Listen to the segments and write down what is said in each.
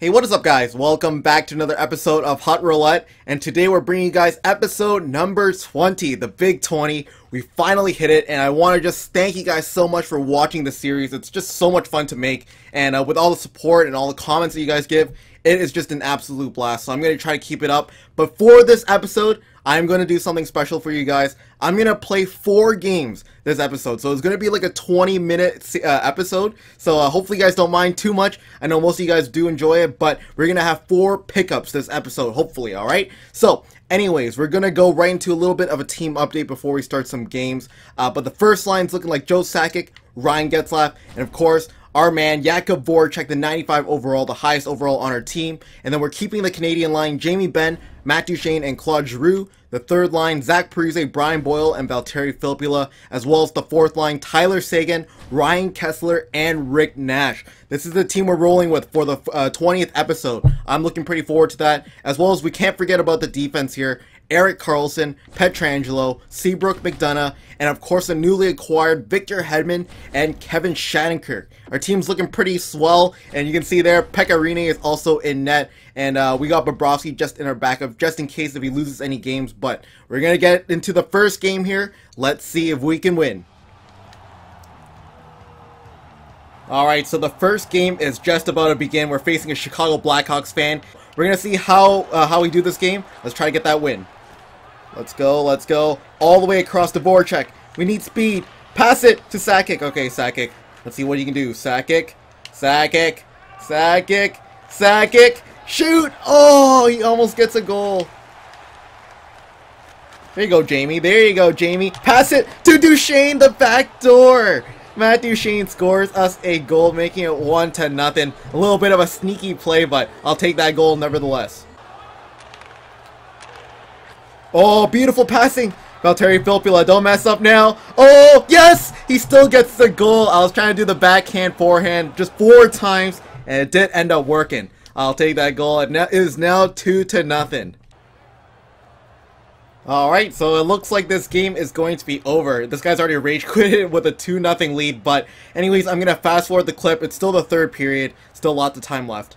Hey, what is up guys? Welcome back to another episode of Hut Roulette, and today we're bringing you guys episode number 20, the big 20. We finally hit it, and I want to just thank you guys so much for watching the series. It's just so much fun to make, and uh, with all the support and all the comments that you guys give, it is just an absolute blast. So I'm going to try to keep it up. But for this episode, I'm going to do something special for you guys. I'm going to play four games this episode. So it's going to be like a 20 minute uh, episode. So uh, hopefully you guys don't mind too much. I know most of you guys do enjoy it, but we're going to have four pickups this episode, hopefully, all right? So Anyways, we're going to go right into a little bit of a team update before we start some games. Uh, but the first line's looking like Joe Sakic, Ryan Getzlaf, and of course, our man Jakub Voracek, the 95 overall, the highest overall on our team. And then we're keeping the Canadian line, Jamie Benn, Matt Duchene, and Claude Giroux. The third line, Zach Parise, Brian Boyle, and Valtteri Filppula, as well as the fourth line, Tyler Seguin, Ryan Kesler, and Rick Nash. This is the team we're rolling with for the uh, 20th episode. I'm looking pretty forward to that, as well as we can't forget about the defense here. Erik Karlsson, Pietrangelo, Seabrook McDonagh, and of course the newly acquired Victor Hedman and Kevin Shattenkirk. Our team's looking pretty swell, and you can see there Pekka Rinne is also in net, and uh, we got Bobrovsky just in our backup just in case if he loses any games. But we're gonna get into the first game here. Let's see if we can win. Alright, so the first game is just about to begin. We're facing a Chicago Blackhawks fan. We're going to see how uh, how we do this game. Let's try to get that win. Let's go, let's go. All the way across the board check. We need speed. Pass it to Sakic. Okay, Sakic. Let's see what you can do. Sakic. Sakic. Sakic. Sakic. Shoot! Oh, he almost gets a goal. There you go, Jamie. There you go, Jamie. Pass it to Duchene, the back door. Matt Duchene scores us a goal, making it 1 to nothing. A little bit of a sneaky play, but I'll take that goal nevertheless. Oh, beautiful passing. Valtteri Filppula, don't mess up now. Oh, yes! He still gets the goal. I was trying to do the backhand, forehand just four times, and it did end up working. I'll take that goal. It is now 2 to nothing. Alright, so it looks like this game is going to be over. This guy's already rage quitted with a 2-0 lead, but anyways, I'm going to fast forward the clip. It's still the third period. Still lots of time left.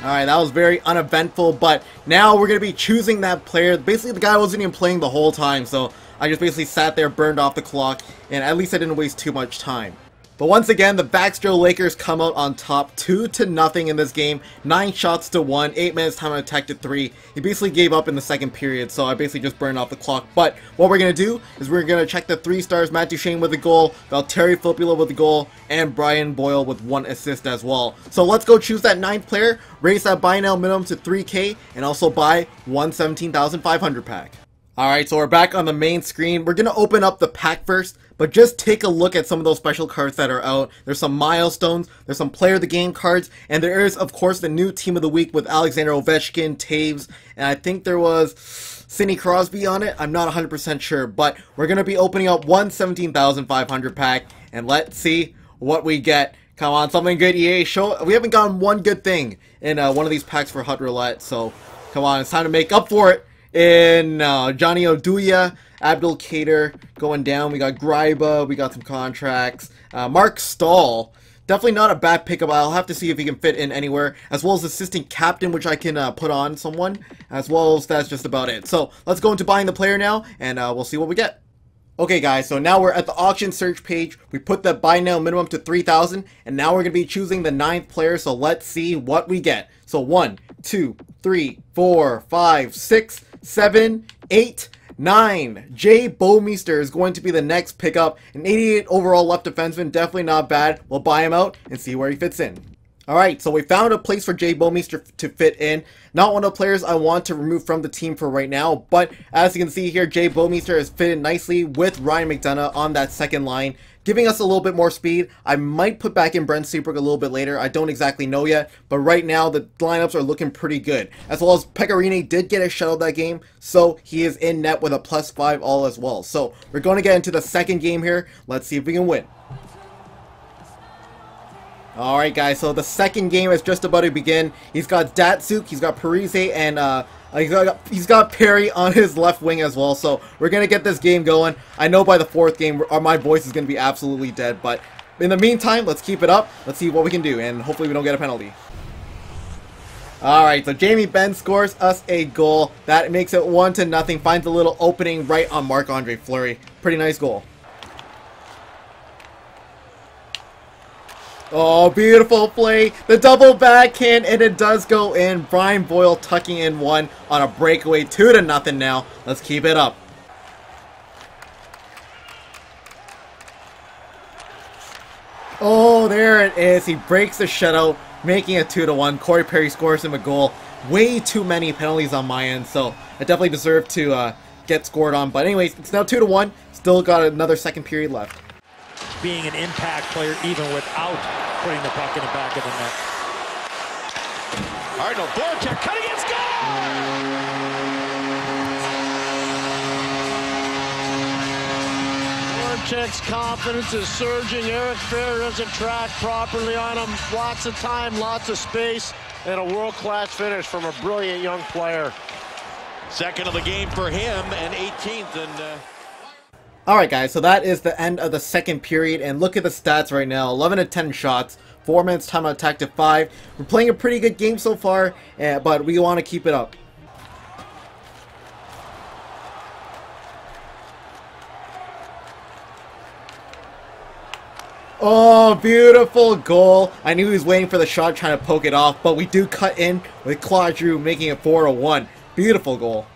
Alright, that was very uneventful, but now we're going to be choosing that player. Basically, the guy wasn't even playing the whole time, so I just basically sat there, burned off the clock, and at least I didn't waste too much time. But once again, the Vaxjo Lakers come out on top 2 to nothing in this game. 9 shots to 1, 8 minutes time attack to 3. He basically gave up in the second period, so I basically just burned off the clock. But what we're going to do is we're going to check the 3 stars. Matt Duchene with a goal, Valtteri Filppula with a goal, and Brian Boyle with 1 assist as well. So let's go choose that 9th player, raise that buy now minimum to 3k, and also buy one 17,500 pack. Alright, so we're back on the main screen. We're going to open up the pack first. But just take a look at some of those special cards that are out. There's some milestones, there's some player of the game cards, and there is, of course, the new team of the week with Alexander Ovechkin, Toews, and I think there was Sidney Crosby on it. I'm not 100% sure, but we're going to be opening up one 17,500 pack, and let's see what we get. Come on, something good, EA. Show. We haven't gotten one good thing in uh, one of these packs for Hut Roulette, so come on, it's time to make up for it in uh, Johnny Oduya. Abdelkader going down. We got Gryba. We got some contracts. Uh, Marc Staal. Definitely not a bad pickup. I'll have to see if he can fit in anywhere. As well as assistant captain, which I can uh, put on someone. As well as that's just about it. So let's go into buying the player now, and uh, we'll see what we get. Okay guys, so now we're at the auction search page. We put the buy now minimum to 3,000 and now we're going to be choosing the ninth player, so let's see what we get. So one, two, three, four, five, six, seven, eight, 9. Jay Bouwmeester is going to be the next pickup. An 88 overall left defenseman, definitely not bad. We'll buy him out and see where he fits in. Alright, so we found a place for Jay Bouwmeester to fit in. Not one of the players I want to remove from the team for right now, but as you can see here, Jay Bouwmeester has fitted nicely with Ryan McDonagh on that second line giving us a little bit more speed. I might put back in Brent Seabrook a little bit later. I don't exactly know yet, but right now the lineups are looking pretty good. As well as Pekka Rinne did get a shutout that game, so he is in net with a plus 5 all as well. So we're going to get into the second game here. Let's see if we can win. Alright guys, so the second game is just about to begin. He's got Datsyuk, he's got Parise, and uh, uh, he's got, he's got Perry on his left wing as well, so we're going to get this game going. I know by the fourth game, uh, my voice is going to be absolutely dead, but In the meantime, let's keep it up. Let's see what we can do, and hopefully we don't get a penalty. Alright, so Jamie Benn scores us a goal. That makes it 1 to nothing. Finds a little opening right on Marc-Andre Fleury. Pretty nice goal. Oh, beautiful play. The double backhand, and it does go in. Brian Boyle tucking in one on a breakaway. 2 to nothing now. Let's keep it up. Oh, there it is. He breaks the shutout, making it 2 to 1. Corey Perry scores him a goal. Way too many penalties on my end, so I definitely deserve to uh, get scored on. But anyways, it's now 2 to 1. Still got another second period left. Being an impact player even without putting the puck in the back of the net. Arnold Voracek cutting it, Voracek's confidence is surging. Eric Fehr doesn't track properly on him. Lots of time, lots of space, and a world-class finish from a brilliant young player. Second of the game for him and 18th and uh... Alright guys, so that is the end of the second period, and look at the stats right now. 11 to 10 shots, 4 minutes time on attack to 5. We're playing a pretty good game so far, uh, but we want to keep it up. Oh, beautiful goal. I knew he was waiting for the shot, trying to poke it off, but we do cut in with Claude Giroux, making it 4-1. Beautiful goal.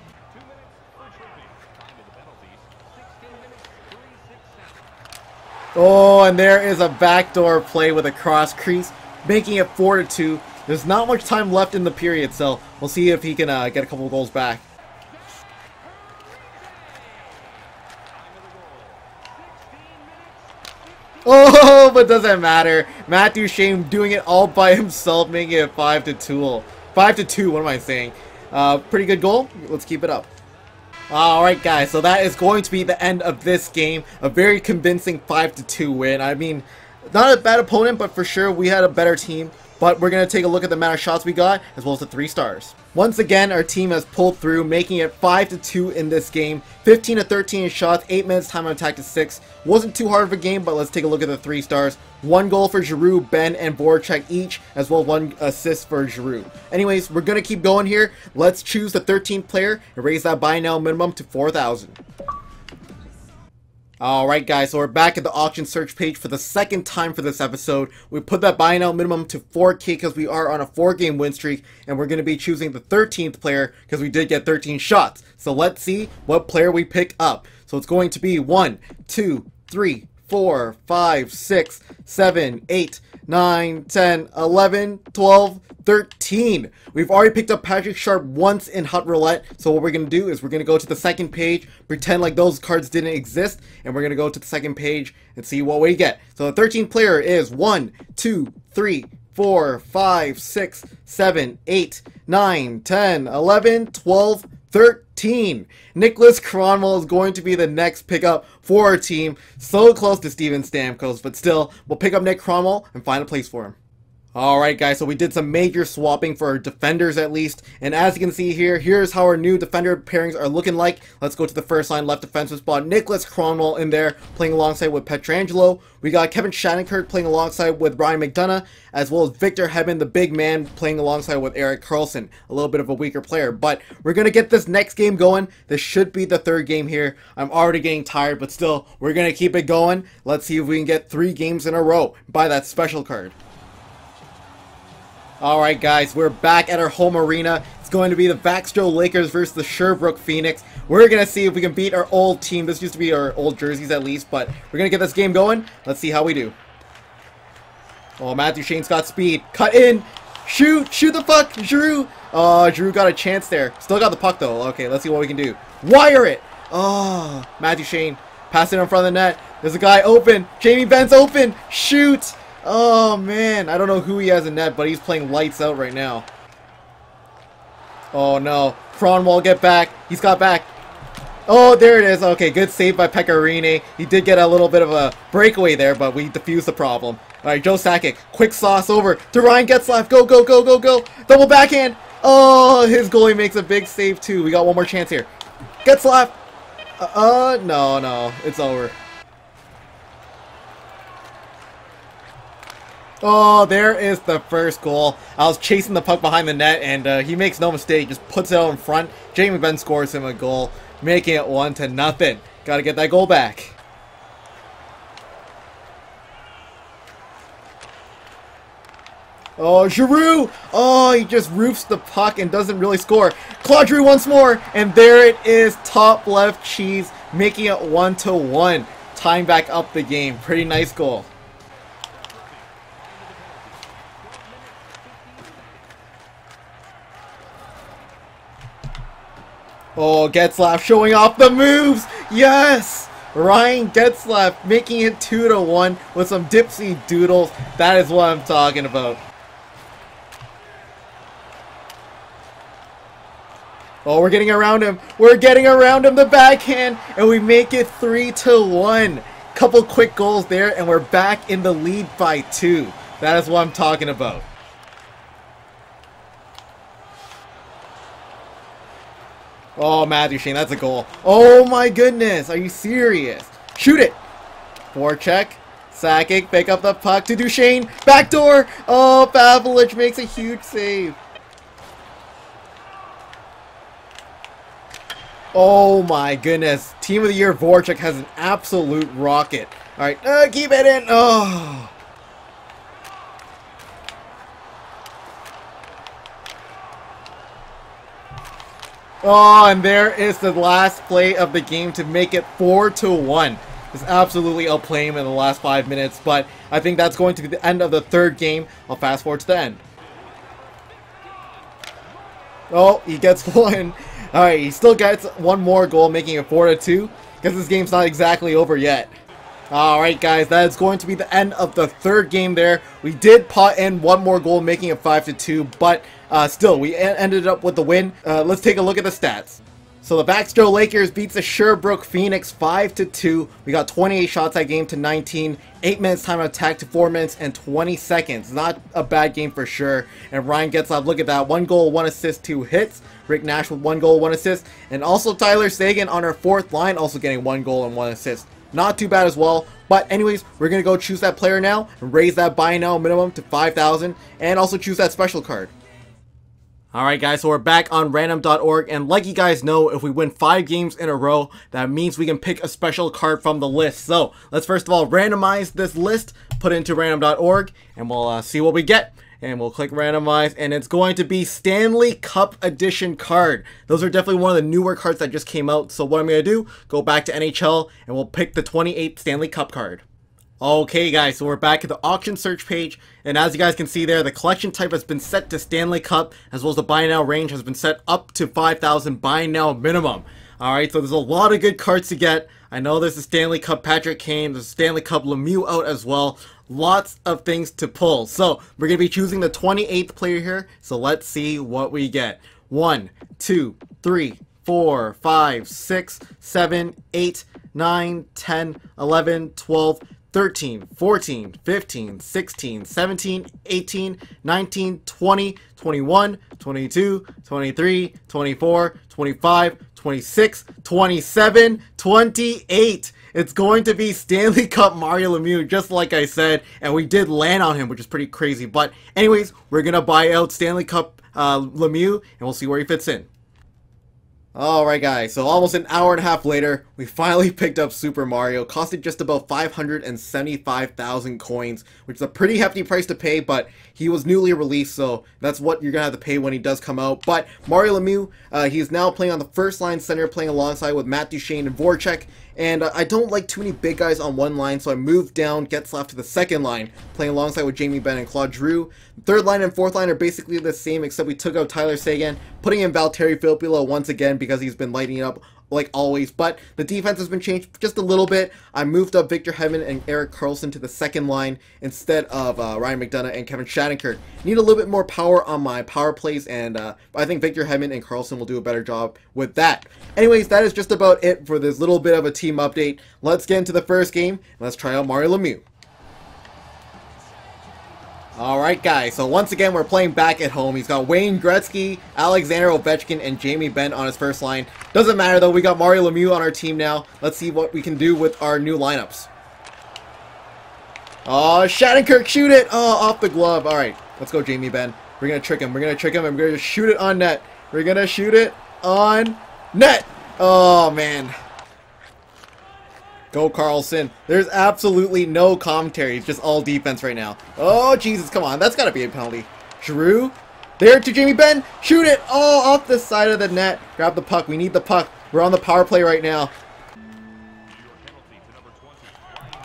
Oh, and there is a backdoor play with a cross crease, making it 4 to 2. There's not much time left in the period, so we'll see if he can uh, get a couple goals back. Oh, but doesn't matter. Matthew Duchene doing it all by himself, making it 5 to 2. 5 to 2, what am I saying? Uh, pretty good goal. Let's keep it up. Uh, Alright guys, so that is going to be the end of this game. A very convincing 5 to 2 win. I mean, not a bad opponent, but for sure we had a better team. But we're going to take a look at the amount of shots we got, as well as the 3 stars. Once again, our team has pulled through, making it 5 to 2 in this game. 15 to 13 shots, 8 minutes time on attack to 6. Wasn't too hard of a game, but let's take a look at the 3 stars. One goal for Giroux, Benn, and Voracek each, as well as one assist for Giroux. Anyways, we're going to keep going here. Let's choose the 13th player and raise that buy now minimum to 4,000. Alright guys, so we're back at the auction search page for the second time for this episode. We put that buy now minimum to 4k because we are on a 4 game win streak and we're going to be choosing the 13th player because we did get 13 shots. So let's see what player we pick up. So it's going to be 1, 2, 3, 4, 5, 6, 7, 8, 9, 10, 11, 12, 13. We've already picked up Patrick Sharp once in Hut Roulette, so what we're going to do is we're going to go to the second page, pretend like those cards didn't exist, and we're going to go to the second page and see what we get. So the 13th player is 1, 2, 3, 4, 5, 6, 7, 8, 9, 10, 11, 12, 13. Nicholas Kronwall is going to be the next pickup for our team. So close to Steven Stamkos, but still, we'll pick up Nick Kronwall and find a place for him. Alright guys, so we did some major swapping for our defenders at least, and as you can see here, here's how our new defender pairings are looking like. Let's go to the first line left defensive spot. Nicholas Kronwall in there, playing alongside with Pietrangelo. We got Kevin Shattenkirk playing alongside with Brian McDonagh, as well as Victor Hedman, the big man, playing alongside with Erik Karlsson, a little bit of a weaker player. But we're going to get this next game going. This should be the third game here. I'm already getting tired, but still, we're going to keep it going. Let's see if we can get three games in a row by that special card. Alright guys, we're back at our home arena. It's going to be the Vaxjo Lakers versus the Sherbrooke Phoenix. We're going to see if we can beat our old team. This used to be our old jerseys at least, but we're going to get this game going. Let's see how we do. Oh, Matt Duchene's got speed. Cut in. Shoot. Shoot the fuck. Drew. Oh, Drew got a chance there. Still got the puck though. Okay, let's see what we can do. Wire it. Oh, Matt Duchene. Pass it in front of the net. There's a guy open. Jamie Benn's open. Shoot. Oh, man. I don't know who he has in net, but he's playing lights out right now. Oh, no. Kronwall, get back. He's got back. Oh, there it is. Okay, good save by Pekka Rinne. He did get a little bit of a breakaway there, but we defused the problem. All right, Joe Sakic. Quick sauce over to Ryan Getzlaf. Go, go, go, go, go. Double backhand. Oh, his goalie makes a big save, too. We got one more chance here. Getzlaf. Uh, uh no, no. It's over. Oh, there is the first goal. I was chasing the puck behind the net, and uh, he makes no mistake, just puts it out in front. Jamie Benn scores him a goal, making it one to nothing. Got to get that goal back. Oh, Giroux! Oh, he just roofs the puck and doesn't really score. Claude Giroux once more, and there it is, top left cheese, making it one to one. Tying back up the game. Pretty nice goal. Oh, Getzlaf showing off the moves! Yes! Ryan Getzlaf making it 2 to 1 with some dipsy doodles. That is what I'm talking about. Oh, we're getting around him. We're getting around him the backhand, and we make it 3 to 1. Couple quick goals there, and we're back in the lead by 2. That is what I'm talking about. Oh, Matthew Duchene, that's a goal. Oh my goodness, are you serious? Shoot it! Forecheck. Sakic, pick up the puck to Duchene. Backdoor! Oh, Pavelich makes a huge save. Oh my goodness. Team of the Year Voracek has an absolute rocket. Alright, uh, keep it in. Oh. Oh, and there is the last play of the game to make it 4 to 1. Just absolutely outplaying him in the last 5 minutes, but I think that's going to be the end of the third game. I'll fast forward to the end. Oh, he gets one. Alright, he still gets one more goal, making it 4 to 2. Because this game's not exactly over yet. Alright guys, that is going to be the end of the third game there. We did pot in one more goal, making it 5 to 2, but uh, still, we ended up with the win. Uh, let's take a look at the stats. So the Vaxjo Lakers beats the Sherbrooke Phoenix 5 to 2. We got 28 shots that game to 19, 8 minutes time of attack to 4 minutes and 20 seconds. Not a bad game for sure. And Ryan Getzlaf, look at that. 1 goal, 1 assist, 2 hits. Rick Nash with 1 goal, 1 assist. And also Tyler Seguin on our fourth line also getting 1 goal and 1 assist. Not too bad as well. But anyways, we're going to go choose that player now and raise that buy now minimum to 5,000 and also choose that special card. Alright guys, so we're back on random.org and like you guys know, if we win 5 games in a row, that means we can pick a special card from the list. So, let's first of all randomize this list, put it into random.org, and we'll uh, see what we get. And we'll click randomize, and it's going to be Stanley Cup Edition card. Those are definitely one of the newer cards that just came out. So what I'm going to do, go back to NHL, and we'll pick the 28th Stanley Cup card. Okay guys, so we're back at the auction search page, and as you guys can see there, the collection type has been set to Stanley Cup, as well as the buy now range has been set up to 5,000 buy now minimum. Alright, so there's a lot of good cards to get. I know there's a Stanley Cup Patrick Kane, there's a Stanley Cup Lemieux out as well. Lots of things to pull. So, we're going to be choosing the 28th player here, so let's see what we get. 1, 2, 3, 4, 5, 6, 7, 8, 9, 10, 11, 12, 13, 14, 15, 16, 17, 18, 19, 20, 21, 22, 23, 24, 25, 26, 27, 28. It's going to be Stanley Cup Mario Lemieux, just like I said, and we did land on him, which is pretty crazy. But anyways, we're going to buy out Stanley Cup uh, Lemieux, and we'll see where he fits in. Alright guys, so almost an hour and a half later, we finally picked up Super Mario. Costed just about 575,000 coins, which is a pretty hefty price to pay, but he was newly released, so that's what you're to have to pay when he does come out. But Mario Lemieux, uh, he's now playing on the first line center, playing alongside with Matt Duchene and Voracek, and uh, I don't like too many big guys on one line, so I moved down Getzlaf to the second line, playing alongside with Jamie Benn and Claude Giroux. Third line and fourth line are basically the same, except we took out Tyler Seguin, putting in Valtteri Filppula once again because he's been lighting up like always, but the defense has been changed just a little bit. I moved up Victor Hedman and Erik Karlsson to the second line instead of uh, Ryan McDonagh and Kevin Shattenkirk. Need a little bit more power on my power plays, and uh, I think Victor Hedman and Karlsson will do a better job with that. Anyways, that is just about it for this little bit of a team update. Let's get into the first game. Let's try out Mario Lemieux. Alright guys, so once again we're playing back at home. He's got Wayne Gretzky, Alexander Ovechkin, and Jamie Benn on his first line. Doesn't matter though, we got Mario Lemieux on our team now. Let's see what we can do with our new lineups. Oh, Shattenkirk, shoot it! Oh, off the glove. All right, let's go, Jamie Benn. We're gonna trick him. We're gonna trick him, and we're gonna shoot it on net. We're gonna shoot it on net. Oh man. Go Karlsson. There's absolutely no commentary. It's just all defense right now. Oh, Jesus, come on. That's got to be a penalty. Giroux. There to Jamie Benn. Shoot it. Oh, off the side of the net. Grab the puck. We need the puck. We're on the power play right now.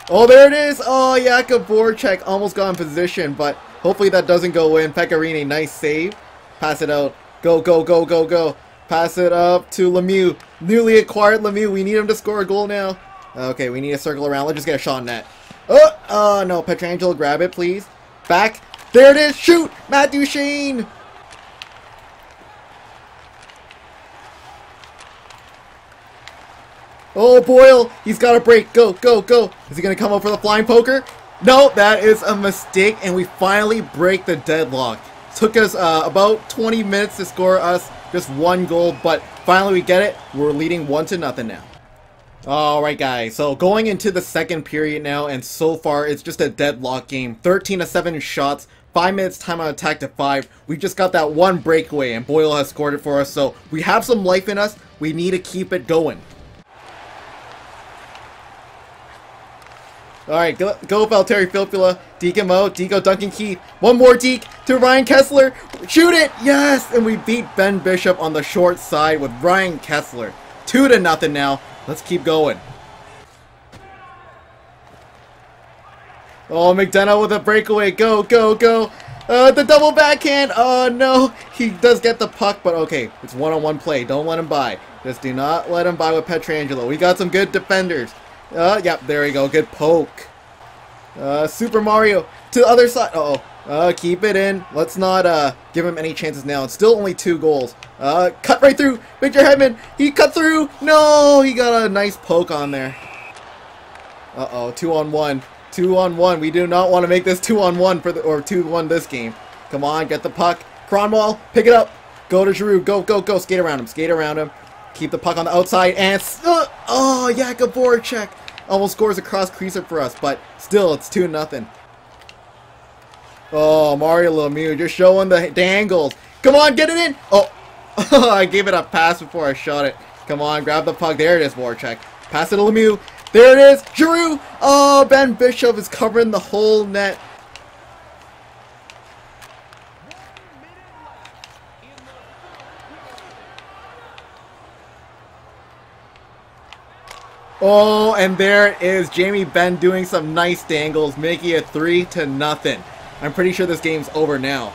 Oh, there it is. Oh, Jakub Voracek almost got in position, but hopefully that doesn't go in. Pekka Rinne, nice save. Pass it out. Go, go, go, go, go. Pass it up to Lemieux. Newly acquired Lemieux. We need him to score a goal now. Okay, we need to circle around. Let's just get a shot on net. Oh, oh no. Pietrangelo, grab it, please. Back. There it is. Shoot. Matt Duchene. Oh, Boyle. He's got a break. Go, go, go. Is he going to come up for the flying poker? No, that is a mistake, and we finally break the deadlock. Took us uh, about 20 minutes to score us just one goal, but finally we get it. We're leading one to nothing now. Alright guys, so going into the second period now, and so far it's just a deadlock game. 13 to 7 shots, 5 minutes time on attack to 5. We just got that one breakaway, and Boyle has scored it for us, so we have some life in us. We need to keep it going. Alright, go, go Valtteri Filppula, Deacon Mo, Deco Duncan Keith. One more Deke to Ryan Kesler. Shoot it! Yes! And we beat Ben Bishop on the short side with Ryan Kesler. Two to nothing now. Let's keep going. Oh, McDonagh with a breakaway. Go, go, go. Uh, the double backhand. Oh, no. He does get the puck, but okay. It's one-on-one -on -one play. Don't let him by. Just do not let him by with Pietrangelo. We got some good defenders. Uh, yep, there we go. Good poke. Uh, Super Mario to the other side. Uh oh uh, keep it in. Let's not uh, give him any chances now. It's still only two goals. Uh, cut right through. Victor Hedman. He cut through. No, he got a nice poke on there. Uh-oh, two on one. Two on one. We do not want to make this two on one for the or two one this game. Come on, get the puck. Kronwall, pick it up. Go to Giroux. Go, go, go. Skate around him. Skate around him. Keep the puck on the outside and uh, oh, Jakub Voracek almost scores across creaser for us, but still, it's two nothing. Oh, Mario Lemieux just showing the dangles. Come on, get it in. Oh, I gave it a pass before I shot it. Come on, grab the puck. There it is, Voracek. Pass it to Lemieux. There it is. Giroux. Oh, Ben Bishop is covering the whole net. Oh, and there is Jamie Benn doing some nice dangles, making it three to nothing. I'm pretty sure this game's over now.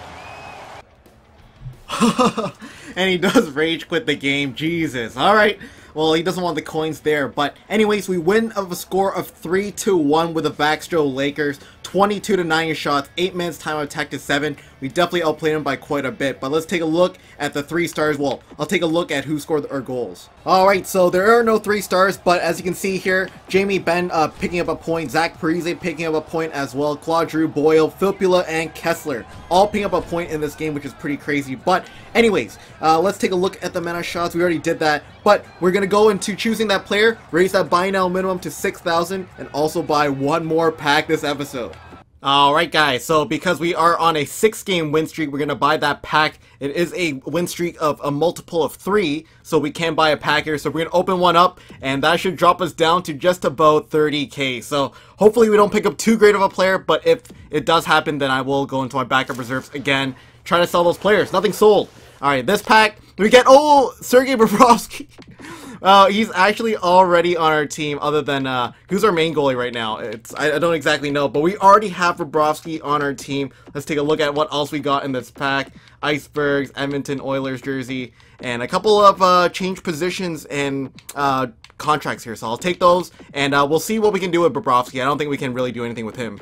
and he does rage quit the game. Jesus. Alright. Well, he doesn't want the coins there. But anyways, we win of a score of 3 to 1 with the Vaxjo Lakers. 22 to 9 shots, 8 minutes time of attack to 7. We definitely outplayed him by quite a bit, but let's take a look at the 3 stars. Well, I'll take a look at who scored our goals. Alright, so there are no 3 stars, but as you can see here, Jamie Benn uh, picking up a point, Zach Parise picking up a point as well, Claude Giroux, Boyle, Filppula, and Kesler all picking up a point in this game, which is pretty crazy. But anyways, uh, let's take a look at the mana shots. We already did that, but we're going to go into choosing that player, raise that buy now minimum to 6,000, and also buy one more pack this episode. Alright guys, so because we are on a 6 game win streak, we're going to buy that pack. It is a win streak of a multiple of 3, so we can buy a pack here. So we're going to open one up, and that should drop us down to just about 30k. So hopefully we don't pick up too great of a player, but if it does happen, then I will go into my backup reserves again, try to sell those players. Nothing sold. Alright, this pack, we get, oh, Sergei Bobrovsky. Uh, he's actually already on our team, other than, uh, who's our main goalie right now? It's I, I don't exactly know, but we already have Bobrovsky on our team. Let's take a look at what else we got in this pack. Icebergs, Edmonton Oilers jersey, and a couple of, uh, change positions and, uh, contracts here. So I'll take those, and, uh, we'll see what we can do with Bobrovsky. I don't think we can really do anything with him.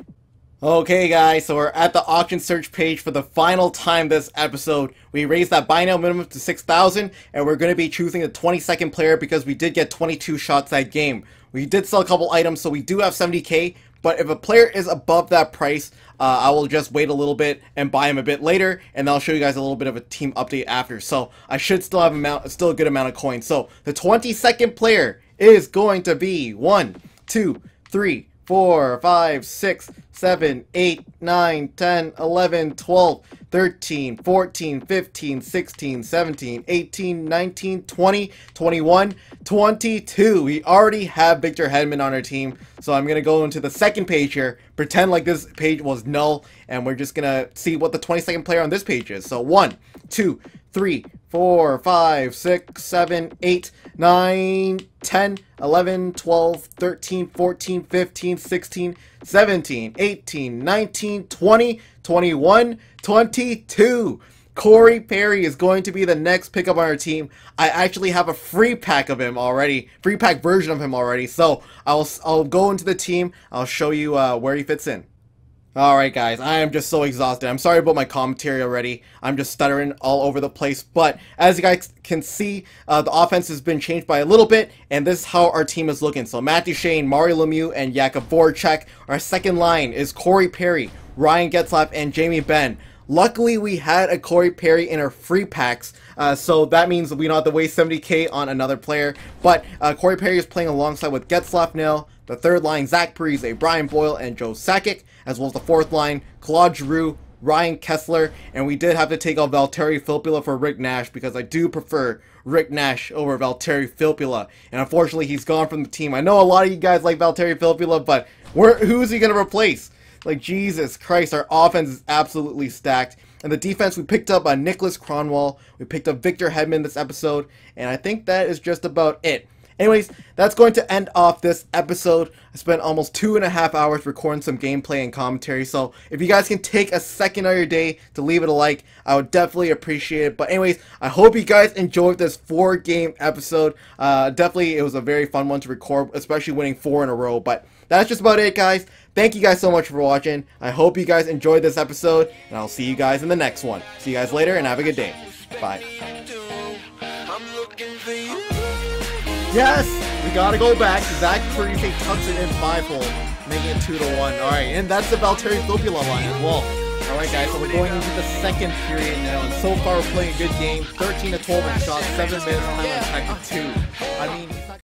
Okay guys, so we're at the auction search page for the final time this episode. We raised that buy now minimum to 6,000 and we're going to be choosing the 22nd player because we did get 22 shots that game. We did sell a couple items so we do have 70k, but if a player is above that price, uh, I will just wait a little bit and buy him a bit later and I'll show you guys a little bit of a team update after. So I should still have amount, still a good amount of coins. So the 22nd player is going to be one, two, three, 4, 5, 6, 7, 8, 9, 10, 11, 12, 13, 14, 15, 16, 17, 18, 19, 20, 21, 22. We already have Victor Hedman on our team, so I'm going to go into the second page here, pretend like this page was null, and we're just going to see what the 22nd player on this page is. So 1, 2, 3, 4, 5, 6, 7, 8, 9, 10, 11, 12, 13, 14, 15, 16, 17, 18, 19, 20, 21, 22. Corey Perry is going to be the next pickup on our team. I actually have a free pack of him already, free pack version of him already. So I'll I'll go into the team. I'll show you uh, where he fits in. Alright guys, I am just so exhausted. I'm sorry about my commentary already. I'm just stuttering all over the place. But as you guys can see, uh, the offense has been changed by a little bit. And this is how our team is looking. So Matt Duchene, Mario Lemieux, and Jakub Voracek. Our second line is Corey Perry, Ryan Getzlaf, and Jamie Benn. Luckily, we had a Corey Perry in our free packs, uh, so that means we don't have to waste 70k on another player. But uh, Corey Perry is playing alongside with Getzlaf now, the third line, Zach Parise, Brian Boyle, and Joe Sakic, as well as the fourth line, Claude Giroux, Ryan Kesler, and we did have to take out Valtteri Filppula for Rick Nash because I do prefer Rick Nash over Valtteri Filppula. And unfortunately, he's gone from the team. I know a lot of you guys like Valtteri Filppula, but where, who is he going to replace? Like, Jesus Christ, our offense is absolutely stacked. And the defense, we picked up uh, Nicholas Kronwall. We picked up Victor Hedman this episode. And I think that is just about it. Anyways, that's going to end off this episode. I spent almost two and a half hours recording some gameplay and commentary, so if you guys can take a second of your day to leave it a like, I would definitely appreciate it. But anyways, I hope you guys enjoyed this four game episode. Uh, definitely, it was a very fun one to record, especially winning four in a row. But that's just about it, guys. Thank you guys so much for watching. I hope you guys enjoyed this episode, and I'll see you guys in the next one. See you guys later, and have a good day. Bye. Yes! We gotta go back. Zach Parise tucks it in five hole, making it two to one. Alright, and that's the Valtteri Filppula line as well. Alright guys, so we're going into the second period now, and so far we're playing a good game. 13 to 12 in shots, 7 minutes time on attack 2. I mean...